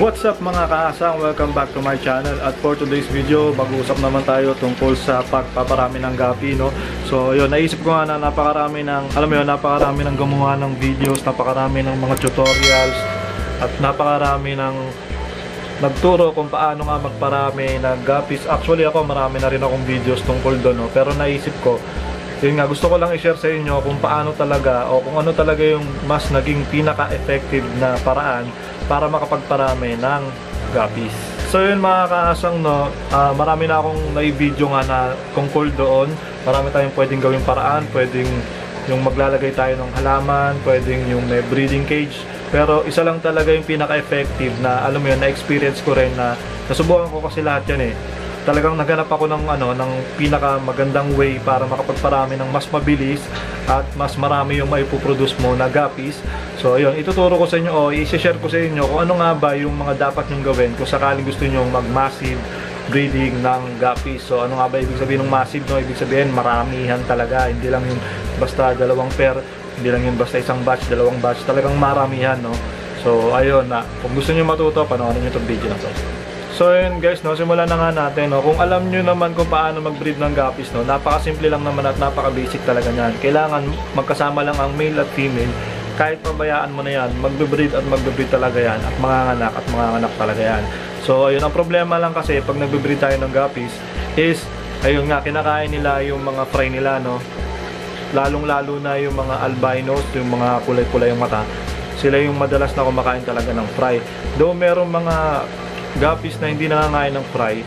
What's up mga kaasang? Welcome back to my channel at for today's video mag-uusap naman tayo tungkol sa pagpaparami ng gapi no? So yun, naisip ko nga na napakarami ng alam mo yun, napakarami ng gumawa ng videos napakarami ng mga tutorials at napakarami ng nagturo kung paano nga magparami ng gapis actually ako marami na rin akong videos tungkol doon no? pero naisip ko yun nga, gusto ko lang i-share sa inyo kung paano talaga o kung ano talaga yung mas naging pinaka-effective na paraan para makapagparami ng guppies. So yun mga kaasang no, uh, marami na akong nai-video nga na tungkol doon. Marami tayong pwedeng gawing paraan, pwedeng yung maglalagay tayo ng halaman, pwedeng yung may breeding cage. Pero isa lang talaga yung pinaka-effective na alam mo yun, na-experience ko rin na nasubukan ko kasi lahat yan eh talagang naghanap ako ng ano ng pinaka magandang way para makapagparami ng mas mabilis at mas marami yung maipoproduce mo na guppies. So ayun, ituturo ko sa inyo o i-share ko sa inyo kung ano nga ba yung mga dapat nyong gawin kung sakaling gusto niyo mag-massive breeding ng guppies. So ano nga ba ibig sabihin ng massive no? Ibig sabihin maramihan talaga, hindi lang yung basta dalawang pair, hindi lang yung basta isang batch, dalawang batch, talagang maramihan no. So ayun na, kung gusto niyo matuto, panoorin niyo itong video na to. So yun guys, no, simulan na nga natin. No. Kung alam nyo naman kung paano mag-breed ng guppies, no, napaka-simple lang naman at napaka-basic talaga niyan. Kailangan magkasama lang ang male at female. Kahit pabayaan mo na yan, magbe-breed at magbe-breed talaga yan. At manganganak at manganganak talaga yan. So ayun, ang problema lang kasi pag nagbe-breed tayo ng guppies is, ayun nga, kinakain nila yung mga fry nila, no. Lalong-lalo na yung mga albinos, yung mga kulay-kulay yung mata. Sila yung madalas na kumakain talaga ng fry. Though merong mga guppies na hindi nangangain ng fry,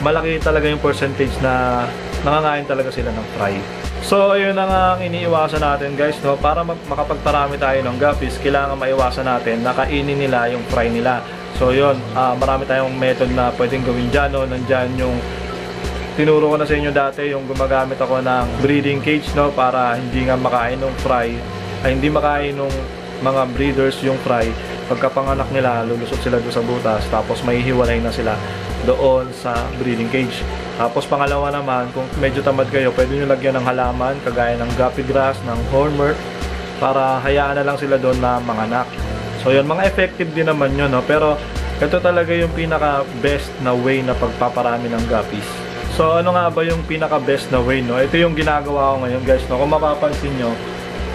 malaki talaga yung percentage na nangangain talaga sila ng fry. So, ayun na nga ang iniiwasan natin guys, no? Para makapagparami tayo ng guppies, kailangan maiwasan natin na kainin nila yung fry nila. So, yun, uh, marami tayong method na pwedeng gawin dyan, no? Nandyan yung tinuro ko na sa inyo dati, yung gumagamit ako ng breeding cage, no? Para hindi nga makain ng fry, ay hindi makain ng mga breeders yung fry pagkapanganak nila, lulusot sila doon sa butas, tapos may hiwalay na sila doon sa breeding cage. Tapos pangalawa naman, kung medyo tamad kayo, pwede nyo lagyan ng halaman, kagaya ng guppy grass, ng hornwork, para hayaan na lang sila doon na manganak. So yun, mga effective din naman yun, no? pero ito talaga yung pinaka best na way na pagpaparami ng guppies. So ano nga ba yung pinaka best na way, no? Ito yung ginagawa ko ngayon guys, no? Kung mapapansin nyo,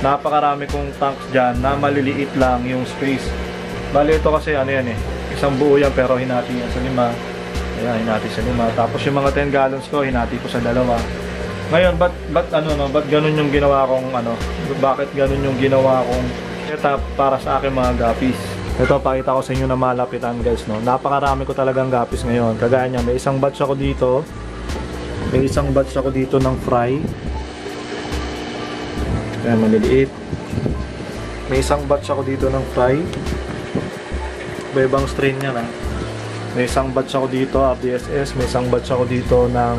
napakarami kong tanks dyan na maliliit lang yung space Bali ito kasi ano yan eh. Isang buo yan pero hinati yan sa lima. Ayan, hinati sa lima. Tapos yung mga 10 gallons ko, hinati ko sa dalawa. Ngayon, ba't, ba't ano no, ba't ganun yung ginawa kong ano, bakit ganun yung ginawa kong setup para sa akin mga guppies. Ito, pakita ko sa inyo na malapitan guys, no. Napakarami ko talagang guppies ngayon. Kagaya niya, may isang batch ako dito. May isang batch ako dito ng fry. Kaya maliliit. May isang batch ako dito ng fry iba-ibang strain niya na. May isang batch ako dito, RDSS. May isang batch ako dito ng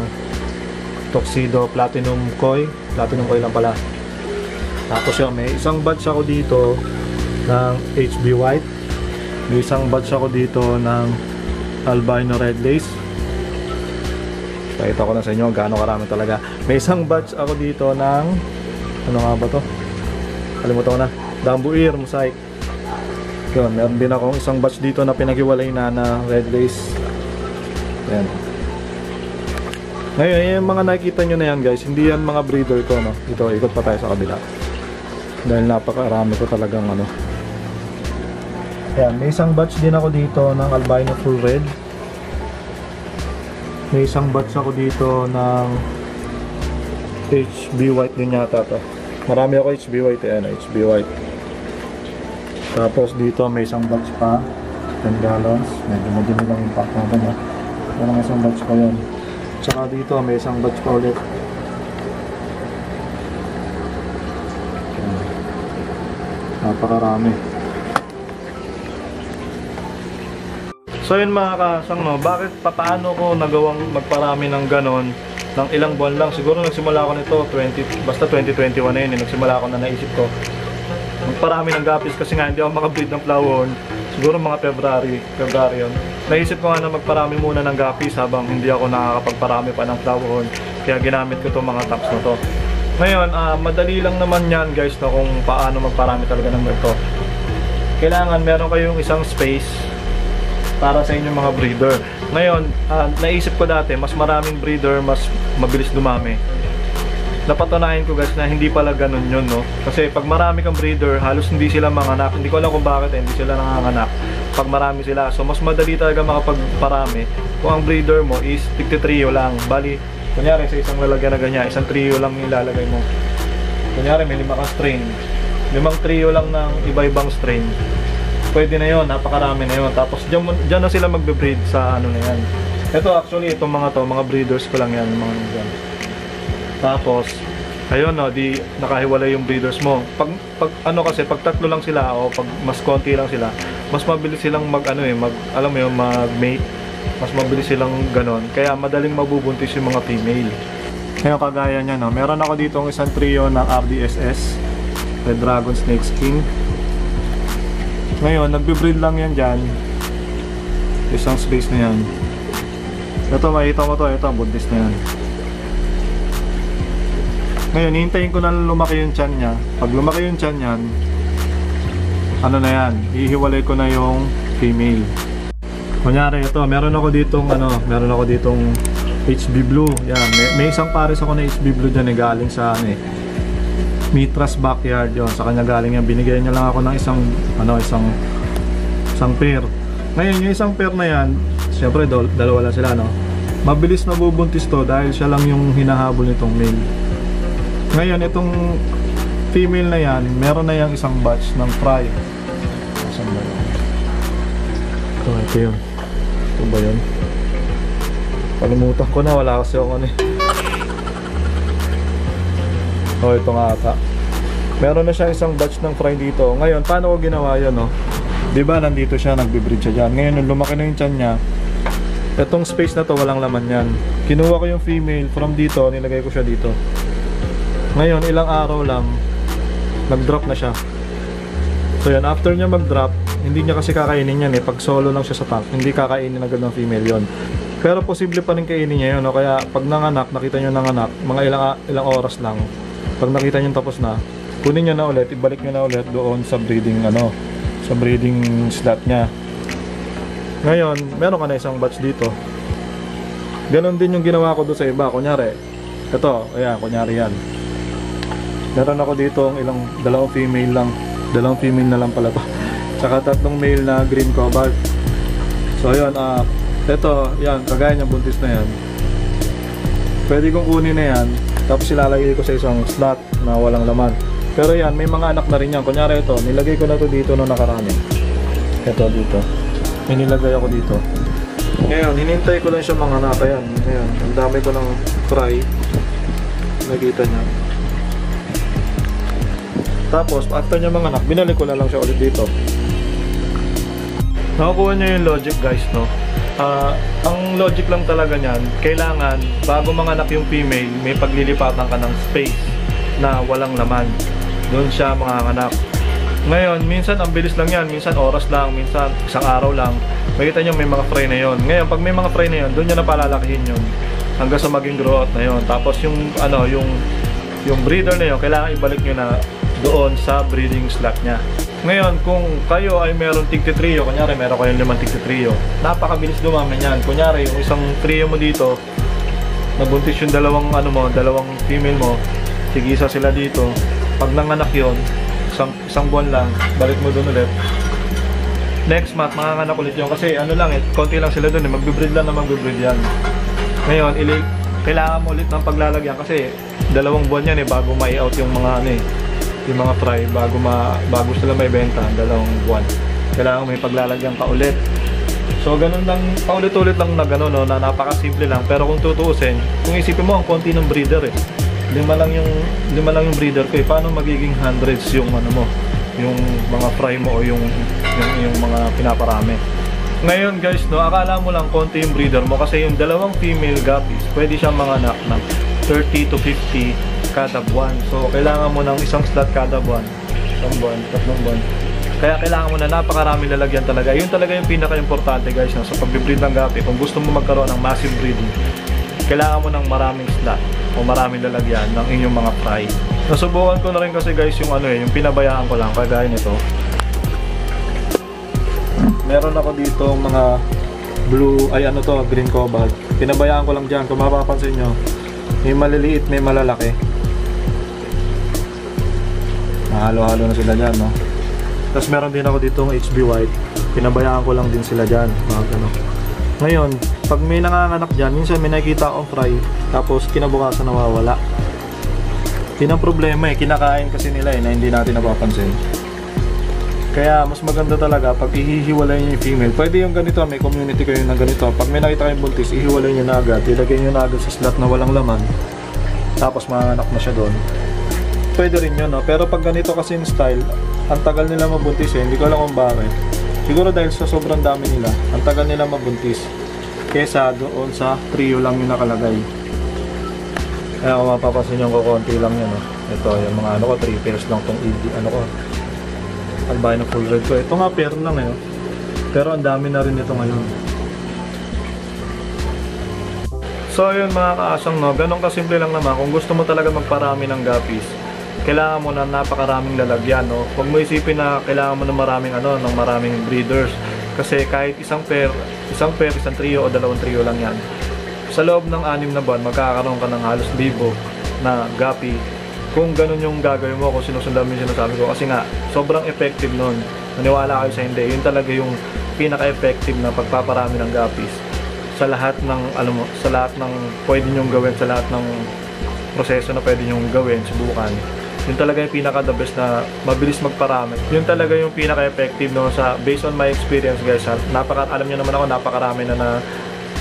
Tuxedo Platinum Koi. Platinum Koi lang pala. Tapos yun, may isang batch ako dito ng HB White. May isang batch ako dito ng Albino Red Lace. Pakita ko na sa inyo gaano karami talaga. May isang batch ako dito ng ano nga ba to? Kalimutan ko na. Dambuir Mosaic. Yun, meron din akong isang batch dito na pinaghiwalay na na red lace. Yan. Ngayon, yung mga nakikita nyo na yan guys, hindi yan mga breeder ko, no? Ito, ikot pa tayo sa kabila. Dahil napakarami ko talagang ano. Yan, may isang batch din ako dito ng albino full red. May isang batch ako dito ng HB white din yata to. Marami ako HB white, eh, ano, HB white. Tapos dito may isang box pa. 10 gallons. Medyo madumi lang yung pack natin. Eh. Yan ang isang batch pa yun. Tsaka dito may isang batch pa ulit. Napakarami. So yun mga kasang no, bakit papaano ko nagawang magparami ng ganon ng ilang buwan lang. Siguro nagsimula ako nito 20 basta 2021 na yun, eh. nagsimula ako na naisip ko magparami ng guppies kasi nga hindi ako makabreed ng flower siguro mga February, February yun. Naisip ko nga na magparami muna ng guppies habang hindi ako nakakapagparami pa ng flower kaya ginamit ko itong mga tops na to. Ngayon, uh, madali lang naman yan guys na kung paano magparami talaga ng ganito. Kailangan meron kayong isang space para sa inyong mga breeder. Ngayon, ah, naisip ko dati, mas maraming breeder, mas mabilis dumami. Napatunayan ko guys na hindi pala ganun yun, no? Kasi pag marami kang breeder, halos hindi sila manganak. Hindi ko alam kung bakit, eh, hindi sila nanganganak. Pag marami sila, so mas madali talaga makapagparami kung ang breeder mo is tigti trio lang. Bali, kunyari sa isang lalagyan na ganyan, isang trio lang ilalagay mo. Kunyari may lima kang strain. Limang trio lang ng iba-ibang strain. Pwede na yon, napakarami na yon. Tapos dyan, dyan na sila magbe-breed sa ano na yan. Ito actually, itong mga to, mga breeders ko lang yan, mga nandyan. Tapos, ayun no, di nakahiwalay yung breeders mo. Pag, pag ano kasi, pag tatlo lang sila o pag mas konti lang sila, mas mabilis silang mag ano eh, mag, alam mo yung mag mate. Mas mabilis silang ganon. Kaya madaling mabubuntis yung mga female. Ngayon kagaya niya no, meron ako dito ng isang trio ng RDSS, Red Dragon Snake King. Ngayon, nagbe-breed lang yan dyan. Isang space na yan. Ito, makita mo to. Ito, buntis na yan. Ngayon, hintayin ko na lumaki yung tiyan niya. Pag lumaki yung tiyan niyan, ano na yan, ihiwalay ko na yung female. Kunyari, ito, meron ako ditong, ano, meron ako ditong HB Blue. Yan, may, may isang pares ako na HB Blue dyan eh, galing sa, ano eh, Mitras Backyard yon sa kanya galing yan. Binigyan niya lang ako ng isang, ano, isang, isang pair. Ngayon, yung isang pair na yan, syempre, dal- dalawa lang sila, no? Mabilis na bubuntis to dahil siya lang yung hinahabol nitong male. Ngayon, itong female na yan, meron na yung isang batch ng fry. Saan ba yun? Ito, ito yun. Ito ba yun? Kalimutan ko na, wala kasi ako ano eh. Oh, ito nga ata. Meron na siya isang batch ng fry dito. Ngayon, paano ko ginawa yun, no? Ba nandito siya, nagbe-breed siya dyan. Ngayon, nung lumaki na yung tiyan niya, itong space na to, walang laman yan. Kinuha ko yung female from dito, nilagay ko siya dito. Ngayon, ilang araw lang, nag-drop na siya. So yan, after niya mag-drop, hindi niya kasi kakainin yan eh. Pag solo lang siya sa tank, hindi kakainin agad ng female yon. Pero posible pa rin kainin niya yun. No? Kaya pag nanganak, nakita niyo nanganak, mga ilang, ilang oras lang. Pag nakita niyo tapos na, kunin niyo na ulit, ibalik niyo na ulit doon sa breeding ano, sa breeding slot niya. Ngayon, meron ka na isang batch dito. Ganon din yung ginawa ko doon sa iba. Kunyari, ito, ayan, kunyari yan. Meron ako dito ang ilang dalawang female lang. Dalawang female na lang pala to. Tsaka tatlong male na green cobalt. So ayun, ah ito, yan, kagaya niya buntis na yan. Pwede kong kunin na yan, tapos ilalagay ko sa isang slot na walang laman. Pero yan, may mga anak na rin yan. Kunyari ito, nilagay ko na to dito nung nakarami. Ito dito. May nilagay ako dito. Ngayon, hinintay ko lang siya mga anak. Ayan, ayan. Ang dami ko ng fry. Nakita niya. Tapos, after niya mga anak, binalik ko na lang siya ulit dito. Nakukuha niyo yung logic guys, no? Ah, ang logic lang talaga niyan, kailangan bago manganak yung female, may paglilipatan ka ng space na walang laman. Doon siya manganganak. Ngayon, minsan ang bilis lang yan, minsan oras lang, minsan isang araw lang. Makita niyo may mga fry na yon. Ngayon, pag may mga fry na yon, doon niya na palalakihin yun hanggang sa maging grow out na yon. Tapos yung ano, yung yung breeder na yon, kailangan ibalik niyo na doon sa breeding slot niya. Ngayon, kung kayo ay meron tigti trio, kunyari meron kayong limang tigti trio, napakabilis dumami niyan. Kunyari, yung isang trio mo dito, nabuntis yung dalawang ano mo, dalawang female mo, tigisa sila dito. Pag nanganak yon, isang, isang buwan lang, balik mo doon ulit. Next month, manganganak ulit yun. Kasi ano lang eh, konti lang sila doon eh, magbe-breed lang na magbe-breed yan. Ngayon, ili kailangan mo ulit ng paglalagyan kasi dalawang buwan yan eh, bago ma-out yung mga ano eh, yung mga fry bago ma bago sila may benta dalawang buwan. Kailangan may paglalagyan ka ulit. So ganun lang paulit-ulit lang na ganun no, na napakasimple lang. Pero kung tutuusin kung isipin mo ang konti ng breeder eh. Lima lang yung lima lang yung breeder ko eh. Paano magiging hundreds yung ano mo yung mga fry mo o yung yung, yung mga pinaparami? Ngayon guys no akala mo lang konti yung breeder mo kasi yung dalawang female guppies pwede siyang mga anak ng 30 to 50 kada buwan. So, kailangan mo ng isang slot kada buwan. Isang buwan, tatlong buwan. Kaya kailangan mo na napakarami lalagyan talaga. Yun talaga yung pinaka-importante guys no, sa pag-breed ng gapi. Kung gusto mo magkaroon ng massive breeding, kailangan mo ng maraming slot o maraming lalagyan ng inyong mga fry. Nasubukan ko na rin kasi guys yung ano eh, yung pinabayaan ko lang kagaya nito. meron ako dito mga blue, ay ano to, green cobalt. Pinabayaan ko lang dyan, kung mapapansin nyo, may maliliit, may malalaki. Mahalo-halo na sila dyan, no? Tapos meron din ako dito ng HB White. Pinabayaan ko lang din sila dyan, mga ano. Ngayon, pag may nanganganak dyan, minsan may nakikita akong fry, tapos kinabukasan nawawala. Yun ang problema eh, kinakain kasi nila eh, na hindi natin napapansin. Kaya mas maganda talaga pag ihihiwalay niyo yung female. Pwede yung ganito, may community kayo ng ganito. Pag may nakita kayong buntis, ihiwalay niyo na agad. Ilagay niyo na agad sa slot na walang laman. Tapos manganak na siya doon. Pwede rin yun, no? Pero pag ganito kasi yung style, ang tagal nila mabuntis eh. Hindi ko alam kung bakit. Siguro dahil sa sobrang dami nila, ang tagal nila mabuntis. Kesa doon sa trio lang yung nakalagay. Kaya kung mapapansin nyo, kukunti lang yun. No? Ito, yung mga ano ko, 3 pairs lang tong ED, ano ko, albino full red ko. Ito nga pair lang eh. Pero ang dami na rin ito ngayon. So yun mga kaasang no, ganun kasimple lang naman. Kung gusto mo talaga magparami ng guppies, kailangan mo na napakaraming lalagyan. No? Huwag mo isipin na kailangan mo ng maraming, ano, ng maraming breeders. Kasi kahit isang pair, isang pair, isang trio o dalawang trio lang yan. Sa loob ng anim na buwan, magkakaroon ka ng halos libo na guppy kung ganun yung gagawin mo, kung sinusundan mo yung sinasabi ko. Kasi nga, sobrang effective nun. Naniwala kayo sa hindi. Yun talaga yung pinaka-effective na pagpaparami ng guppies sa lahat ng, alam mo, sa lahat ng pwede nyong gawin, sa lahat ng proseso na pwede nyong gawin, subukan. Yun talaga yung pinaka the best na mabilis magparami. Yun talaga yung pinaka effective no sa based on my experience guys. Ha, napaka alam niyo naman ako napakarami na na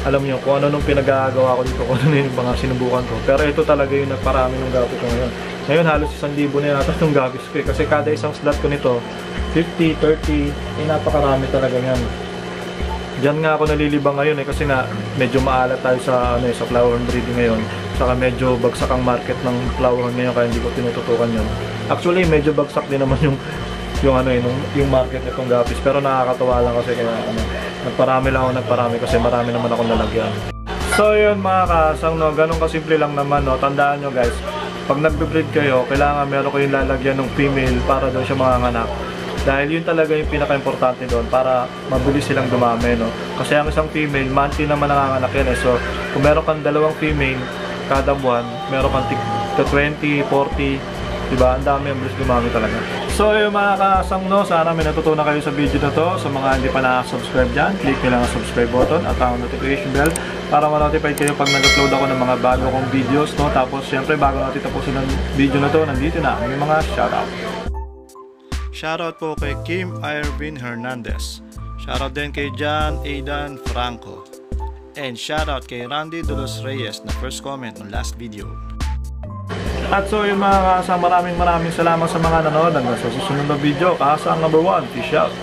alam niyo kung ano nung pinagagawa ko dito, kung ano yung mga sinubukan ko. Pero ito talaga yung nagparami ng gapi ko ngayon. Ngayon halos isang libo na yata yung gapis ko eh. Kasi kada isang slot ko nito, 50, 30, eh napakarami talaga yan. Diyan nga ako nalilibang ngayon eh kasi nga medyo maalat tayo sa ano eh, sa flower breeding ngayon. Saka medyo bagsak ang market ng flower ngayon kaya hindi ko tinututukan yun. Actually medyo bagsak din naman yung yung ano eh, yung, yung market nitong gapis pero nakakatawa lang kasi kaya ano, nagparami lang ako nagparami kasi marami naman akong lalagyan. So yun mga kasang no, ganun kasimple lang naman no. Tandaan nyo guys, pag nagbe-breed kayo, kailangan meron kayong lalagyan ng female para doon siya manganganak. Dahil yun talaga yung pinaka-importante doon para mabilis silang dumami, no? Kasi ang isang female, monthly naman nanganganak yan eh. So, kung meron kang dalawang female kada buwan, meron kang tig 20, 40, diba? Ang dami ang bilis dumami talaga. So, yung mga kasang no, sana may natutunan kayo sa video na to. Sa mga hindi pa nakasubscribe dyan, click nyo lang ang subscribe button at ang notification bell para ma-notify kayo pag nag-upload ako ng mga bago kong videos, no? Tapos, syempre, bago natin tapusin ang video na to, nandito na ang mga shoutout. Shoutout po kay Kim Irvin Hernandez. Shoutout din kay John Aidan Franco. And shoutout kay Randy Dulos Reyes na first comment ng last video. At so yung mga kasang maraming maraming salamat sa mga nanonood hanggang sa susunod na video. Kasang number 1, peace out.